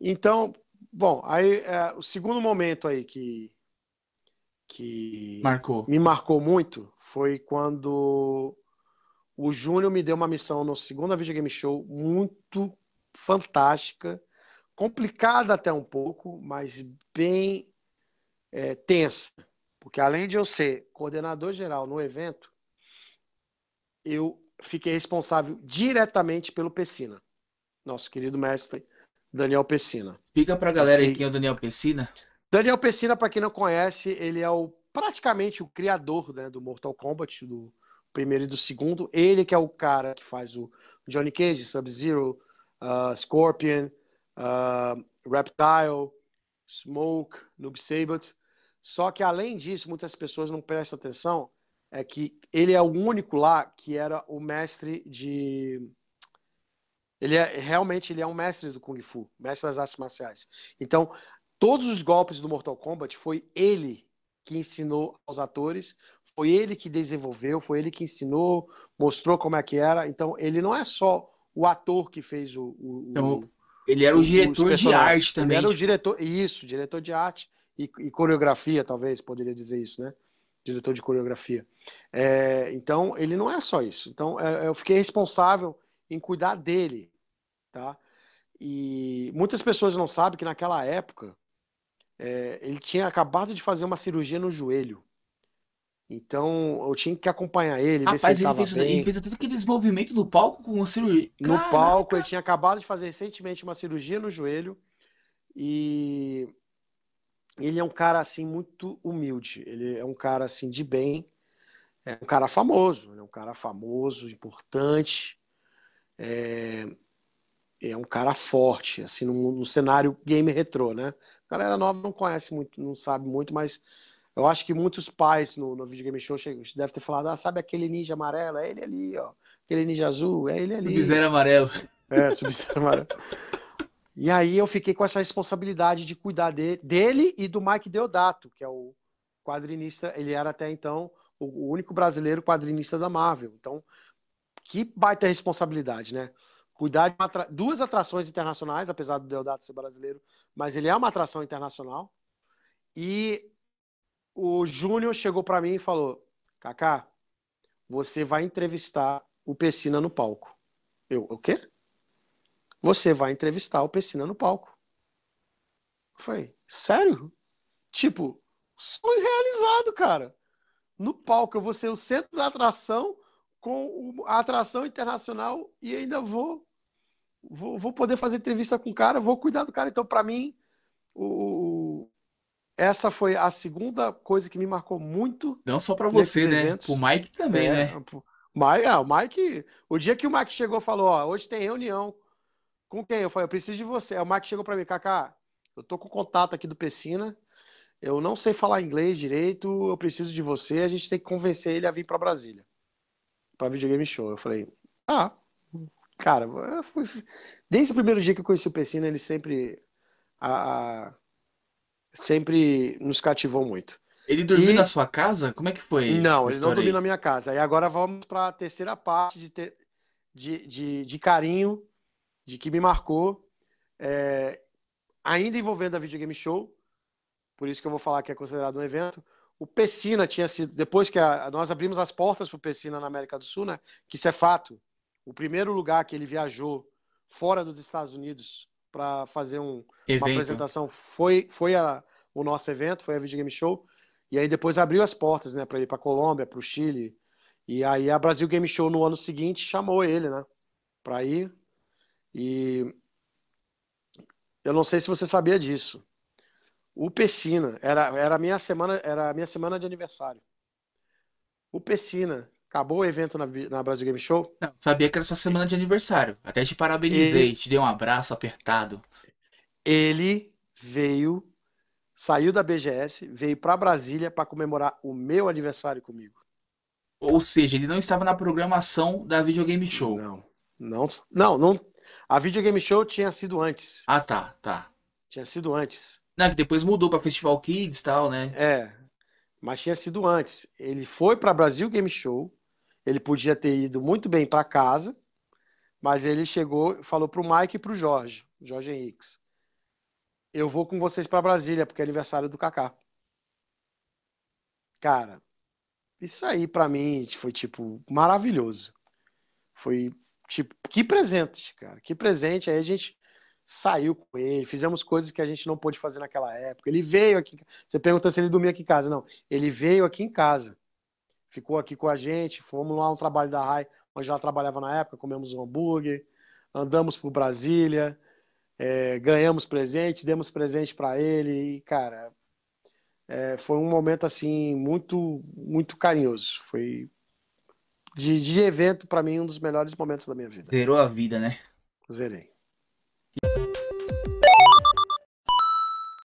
Então, bom, aí é, o segundo momento aí que, que Marcou. me marcou muito foi quando o Júnior me deu uma missão no segundo Video Game Show muito fantástica, complicada até um pouco, mas bem é, tensa. Porque além de eu ser coordenador geral no evento, eu fiquei responsável diretamente pelo Pessina, nosso querido mestre Daniel Pessina. Explica pra galera aí quem é o Daniel Pessina. Daniel Pessina, para quem não conhece, ele é o praticamente o criador né, do Mortal Kombat, do primeiro e do segundo. Ele que é o cara que faz o Johnny Cage, Sub-Zero, uh, Scorpion, uh, Reptile, Smoke, Noob Sabat. Só que além disso, muitas pessoas não prestam atenção, é que ele é o único lá que era o mestre de ele é realmente ele é um mestre do Kung Fu, mestre das artes marciais. Então, todos os golpes do Mortal Kombat foi ele que ensinou aos atores, foi ele que desenvolveu, foi ele que ensinou, mostrou como é que era. Então, ele não é só o ator que fez o, o- Então, Ele era o diretor de arte também. Ele era o diretor, isso, diretor de arte e, e coreografia, talvez, poderia dizer isso, né? Diretor de coreografia. É, então, ele não é só isso. Então, é, eu fiquei responsável em cuidar dele, tá? E muitas pessoas não sabem que naquela época é, ele tinha acabado de fazer uma cirurgia no joelho. Então, eu tinha que acompanhar ele, ver se Rapaz, ele ele fez, bem. ele fez todo aqueles movimentos do palco com o cirurgia. No Caraca! palco, ele tinha acabado de fazer recentemente uma cirurgia no joelho e ele é um cara assim muito humilde. Ele é um cara assim de bem, é um cara famoso, é um cara famoso, importante, é, é um cara forte assim no, no cenário game retrô, né? A galera nova não conhece muito, não sabe muito, mas eu acho que muitos pais no, no Video Game Show devem ter falado, ah, sabe aquele ninja amarelo? É ele ali, ó. Aquele ninja azul, é ele ali. Sub-Zero amarelo. É, Sub-Zero amarelo. E aí eu fiquei com essa responsabilidade de cuidar de- dele e do Mike Deodato, que é o quadrinista, ele era até então o o único brasileiro quadrinista da Marvel. Então, que baita responsabilidade, né? Cuidar de atra- duas atrações internacionais, apesar do Deodato ser brasileiro, mas ele é uma atração internacional. E o Júnior chegou para mim e falou: Kaká, você vai entrevistar o Pessina no palco. Eu, o quê? Você vai entrevistar o Pessina no palco. Eu falei, sério? Tipo, sonho realizado, cara. No palco, eu vou ser o centro da atração com o- a atração internacional e ainda vou, vou, vou poder fazer entrevista com o cara, vou cuidar do cara. Então, para mim, o, essa foi a segunda coisa que me marcou muito Não só Nesses você, né? eventos, Pro Mike também, é, né? Mike, ah, o Mike, o dia que o Mike chegou falou, ó, hoje tem reunião. Com quem? Eu falei, eu preciso de você. Aí o Mike chegou pra mim, Kaká, eu tô com contato aqui do Pessina, eu não sei falar inglês direito, eu preciso de você, a gente tem que convencer ele a vir pra Brasília, pra videogame show. Eu falei, ah, cara, desde o primeiro dia que eu conheci o Pessina, ele sempre, a- a- sempre nos cativou muito. Ele dormiu E- na sua casa? Como é que foi Não, ele não dormiu na minha casa. Aí agora vamos para a terceira parte de, de, de, de carinho, de que me marcou, é, ainda envolvendo a Videogame Show, por isso que eu vou falar que é considerado um evento. O Pessina tinha sido, depois que a- nós abrimos as portas para o Pessina na América do Sul, né? Que isso é fato. O primeiro lugar que ele viajou fora dos Estados Unidos para fazer um, uma apresentação foi, foi a- o nosso evento, foi a Videogame Show. E aí depois abriu as portas, né, para ir para Colômbia, para o Chile. E aí a Brasil Game Show no ano seguinte chamou ele, né, para ir. E eu não sei se você sabia disso. O Pessina era era a minha semana, era a minha semana de aniversário. O Pessina acabou o evento na, na Brasil Game Show. Não, sabia que era sua semana de aniversário. Até te parabenizei, Ele- te dei um abraço apertado. Ele veio, saiu da BGS, veio para Brasília para comemorar o meu aniversário comigo. Ou seja, ele não estava na programação da Videogame Show. Não, não, não, não. A Videogame Show tinha sido antes. Ah, tá, tá. Tinha sido antes. Que depois mudou pra Festival Kids e tal, né? É, mas tinha sido antes. Ele foi para Brasil Game Show. Ele podia ter ido muito bem para casa, mas ele chegou, falou para o Mike e para o Jorge, Jorge Henriques. eu vou com vocês para Brasília, porque é aniversário do Kaká. Cara, isso aí para mim foi tipo maravilhoso. Foi tipo, que presente, cara. Que presente. Aí a gente saiu com ele, fizemos coisas que a gente não pôde fazer naquela época. Ele veio aqui. Você pergunta se ele dormia aqui em casa. Não, ele veio aqui em casa. Ficou aqui com a gente, fomos lá um trabalho da RAI, onde ela trabalhava na época, comemos um hambúrguer, andamos por Brasília, é, ganhamos presente, demos presente para ele e, cara, é, foi um momento assim muito muito carinhoso. Foi de, de evento para mim um dos melhores momentos da minha vida. Zerou a vida, né? Zerei. Yeah.